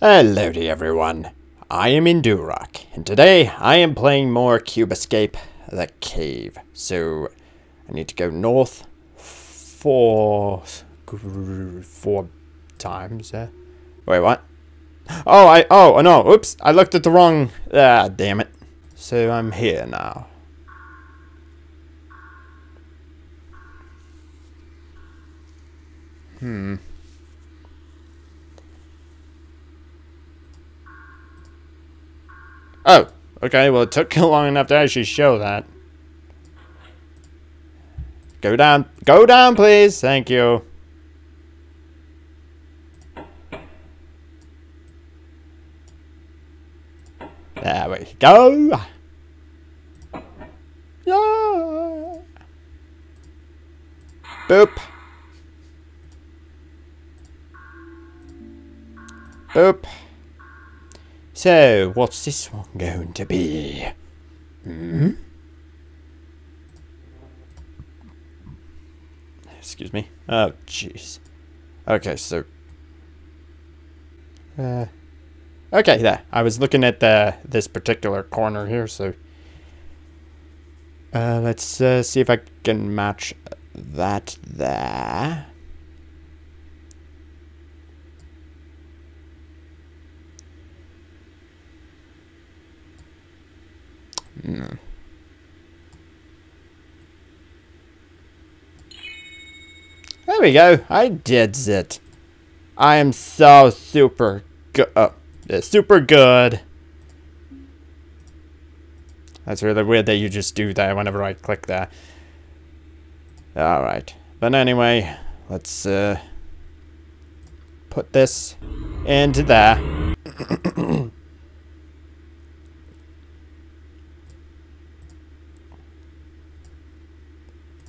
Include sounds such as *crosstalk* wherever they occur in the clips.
Hello to everyone. I am Indurok, and today I am playing more Cube Escape the Cave. So I need to go north four four times. Uh, wait, what? Oh, I oh no! Oops! I looked at the wrong. Ah, damn it! So I'm here now. Hmm. Oh, okay, well it took *laughs* long enough to actually show that. Go down, go down please, thank you. There we go. Yeah. Boop. Boop. So, what's this one going to be? Hmm? Excuse me. Oh, jeez. Okay, so... Uh, okay, there. I was looking at the, this particular corner here, so... Uh, let's uh, see if I can match that there. No. There we go. I did it. I am so super good. Oh, super good. That's really weird that you just do that whenever I click that. Alright. But anyway, let's uh, put this into there. *clears throat*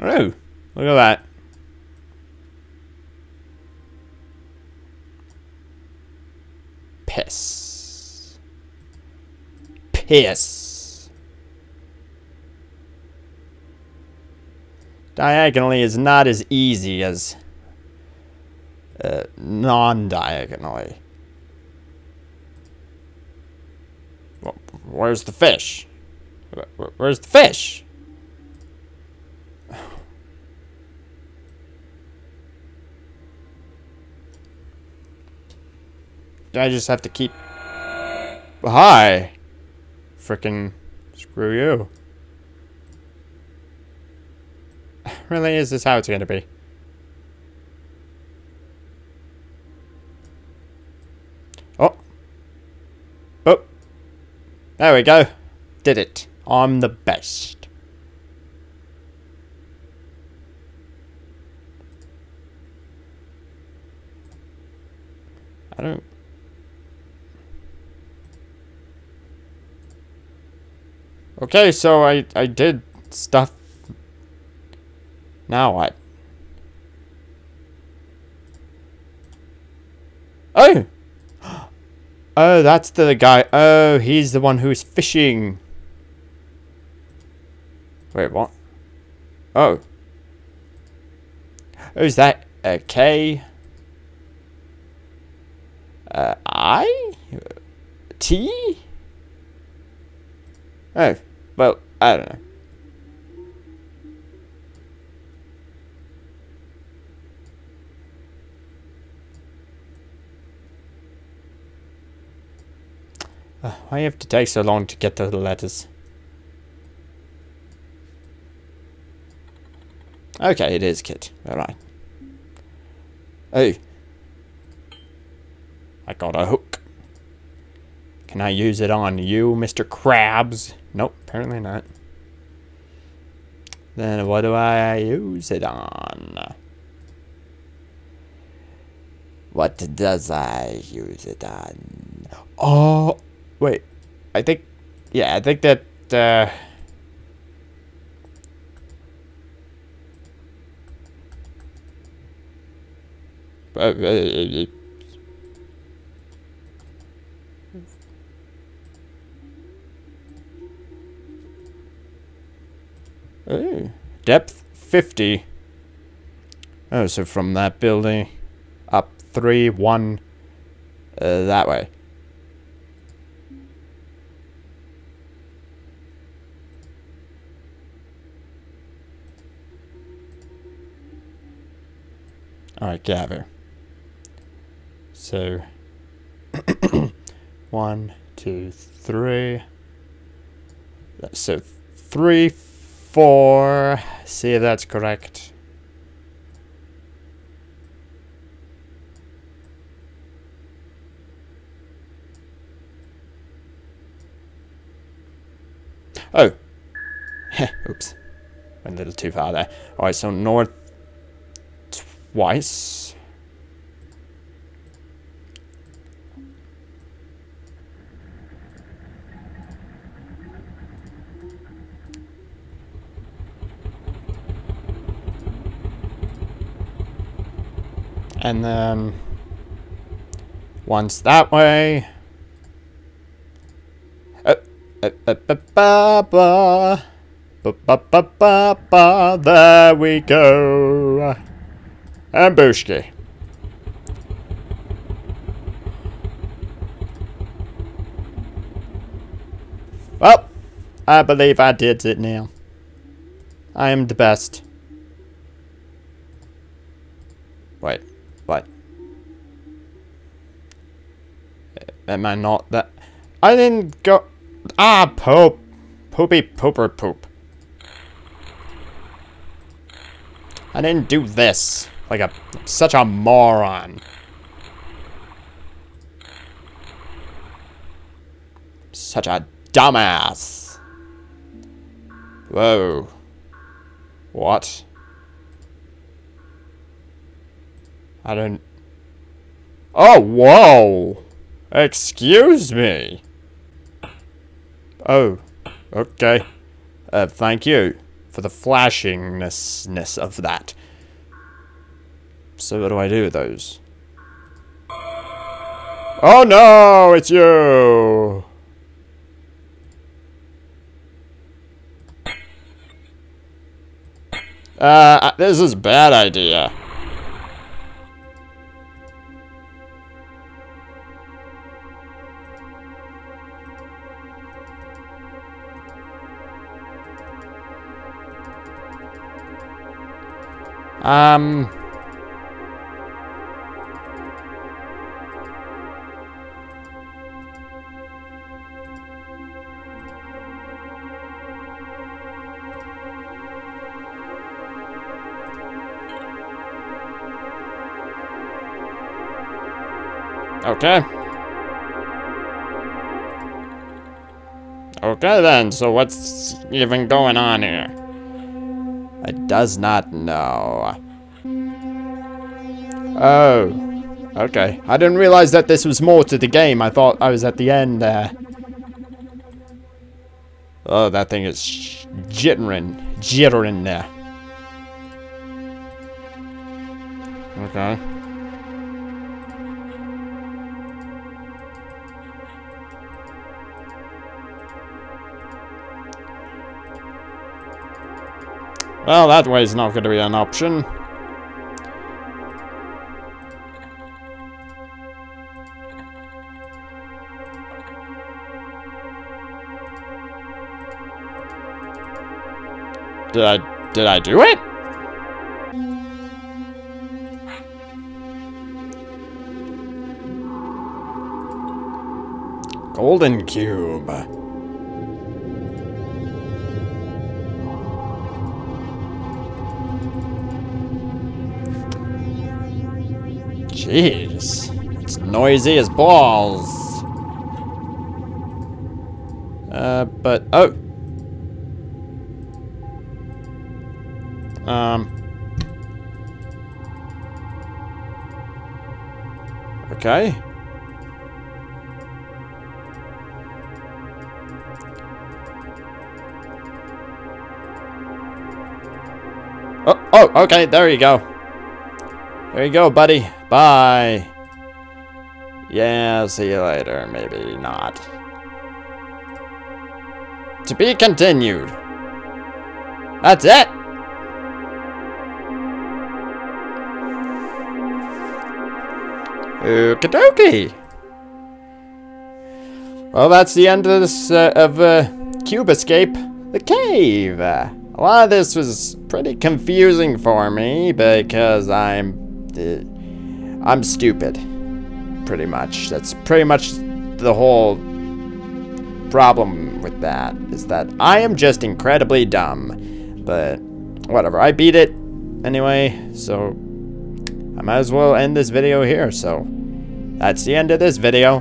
Oh, look at that. Piss. Piss. Diagonally is not as easy as uh, non-diagonally. Where's the fish? Where's the fish? I just have to keep... Hi! Frickin' screw you. *laughs* really, is this how it's gonna be? Oh. Oh. There we go. Did it. I'm the best. I don't Okay, so I, I did stuff. Now what? Oh! *gasps* Oh, that's the guy. Oh, he's the one who's fishing. Wait, what? Oh. Oh, is that a K? Uh, I? T? Oh, well, I don't know. Uh, why have to take so long to get the letters? Okay, it is Kit. Alright. Oh. I got a hook. Can I use it on you, Mr. Krabs? Nope, apparently not. Then what do I use it on? What does I use it on? Oh, wait. I think, yeah, I think that, uh... uh, uh Oh, depth 50. Oh, so from that building up 3, 1, Uh, that way. Alright, gather. So, *coughs* one, two, three. So, three, four. See if that's correct. Oh. *laughs* Oops. Went a little too far there. Alright, so north twice. And then once that way. Uh, uh, uh, ba, ba, ba. Ba, ba, ba, ba, ba. There we go. Ambushki. Well, I believe I did it now. I am the best. Wait, what? Am I not that? I didn't go. Ah, poop. Poopy pooper poop. I didn't do this. Like a such a moron. Such a dumbass. Whoa. What? I don't... Oh, whoa! Excuse me! Oh, okay. Uh, thank you for the flashingness of that. So what do I do with those? Oh no, it's you! Uh, this is a bad idea. Um... Okay. Okay then, so what's even going on here? Does not know. Oh. Okay. I didn't realize that this was more to the game. I thought I was at the end there. Oh, that thing is jittering. Jittering there. Okay. Well, that way is not going to be an option. Did I, did I do it? Golden Cube. Jeez. It's noisy as balls. Uh, but, oh. Um. Okay. Oh, oh, okay, there you go. There you go, buddy. Bye. Yeah, see you later. Maybe not. To be continued. That's it. Okie dokie. Well, that's the end of this, uh, of, uh, Cube Escape, the cave. a lot of this was pretty confusing for me because I'm, uh, I'm stupid. Pretty much. That's pretty much the whole problem with that, is that I am just incredibly dumb. But, whatever, I beat it anyway, so I might as well end this video here, so that's the end of this video,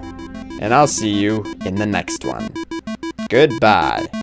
and I'll see you in the next one. Goodbye.